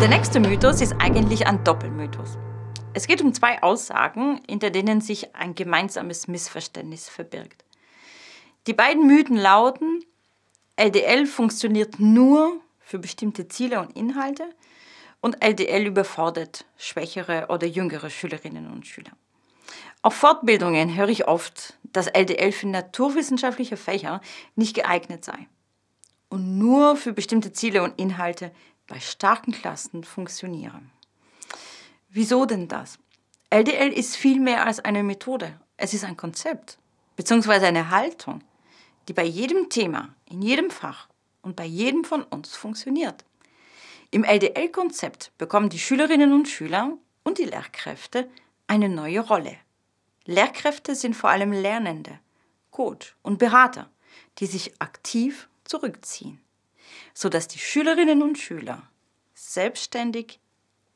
Der nächste Mythos ist eigentlich ein Doppelmythos. Es geht um zwei Aussagen, hinter denen sich ein gemeinsames Missverständnis verbirgt. Die beiden Mythen lauten, LDL funktioniert nur für bestimmte Ziele und Inhalte und LDL überfordert schwächere oder jüngere Schülerinnen und Schüler. Auf Fortbildungen höre ich oft, dass LDL für naturwissenschaftliche Fächer nicht geeignet sei und nur für bestimmte Ziele und Inhalte bei starken Klassen funktionieren. Wieso denn das? LDL ist viel mehr als eine Methode. Es ist ein Konzept bzw. eine Haltung, die bei jedem Thema, in jedem Fach und bei jedem von uns funktioniert. Im LDL-Konzept bekommen die Schülerinnen und Schüler und die Lehrkräfte eine neue Rolle. Lehrkräfte sind vor allem Lernende, Coach und Berater, die sich aktiv zurückziehen, sodass die Schülerinnen und Schüler selbstständig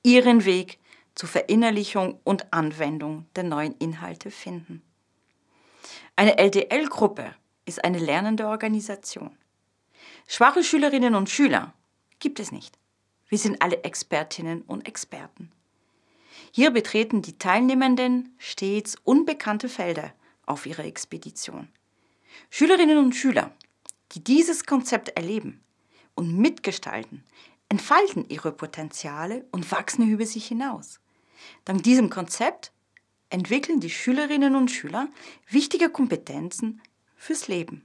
ihren Weg zur Verinnerlichung und Anwendung der neuen Inhalte finden. Eine LDL-Gruppe ist eine lernende Organisation. Schwache Schülerinnen und Schüler gibt es nicht. Wir sind alle Expertinnen und Experten. Hier betreten die Teilnehmenden stets unbekannte Felder auf ihrer Expedition. Schülerinnen und Schüler, die dieses Konzept erleben und mitgestalten, entfalten ihre Potenziale und wachsen über sich hinaus. Dank diesem Konzept entwickeln die Schülerinnen und Schüler wichtige Kompetenzen fürs Leben.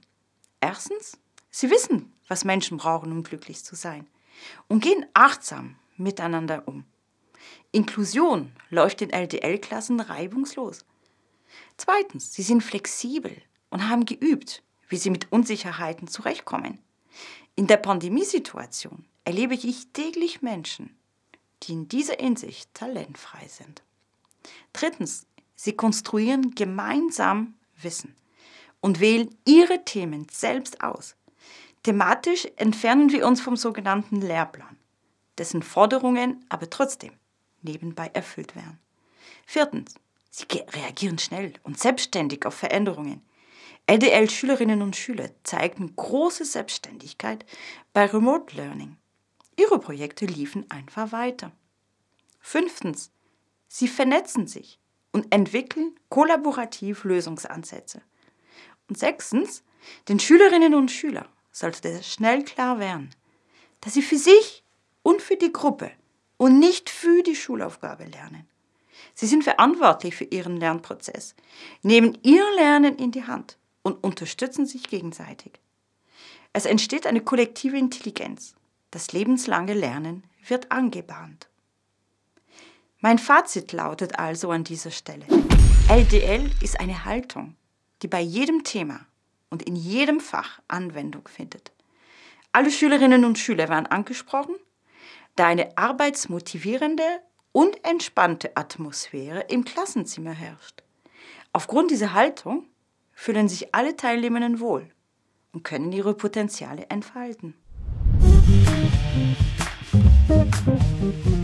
Erstens, sie wissen, was Menschen brauchen, um glücklich zu sein und gehen achtsam miteinander um. Inklusion läuft in LDL-Klassen reibungslos. Zweitens, sie sind flexibel und haben geübt, wie sie mit Unsicherheiten zurechtkommen. In der Pandemiesituation erlebe ich täglich Menschen, die in dieser Hinsicht talentfrei sind. Drittens, sie konstruieren gemeinsam Wissen und wählen ihre Themen selbst aus. Thematisch entfernen wir uns vom sogenannten Lehrplan, dessen Forderungen aber trotzdem nebenbei erfüllt werden. Viertens, sie reagieren schnell und selbstständig auf Veränderungen. LDL-Schülerinnen und Schüler zeigten große Selbstständigkeit bei Remote Learning. Ihre Projekte liefen einfach weiter. Fünftens, sie vernetzen sich und entwickeln kollaborativ Lösungsansätze. Und sechstens, den Schülerinnen und Schülern sollte schnell klar werden, dass sie für sich und für die Gruppe und nicht für die Schulaufgabe lernen. Sie sind verantwortlich für ihren Lernprozess, nehmen ihr Lernen in die Hand und unterstützen sich gegenseitig. Es entsteht eine kollektive Intelligenz. Das lebenslange Lernen wird angebahnt. Mein Fazit lautet also an dieser Stelle, LDL ist eine Haltung, die bei jedem Thema und in jedem Fach Anwendung findet. Alle Schülerinnen und Schüler werden angesprochen, eine arbeitsmotivierende und entspannte Atmosphäre im Klassenzimmer herrscht. Aufgrund dieser Haltung fühlen sich alle Teilnehmenden wohl und können ihre Potenziale entfalten. Musik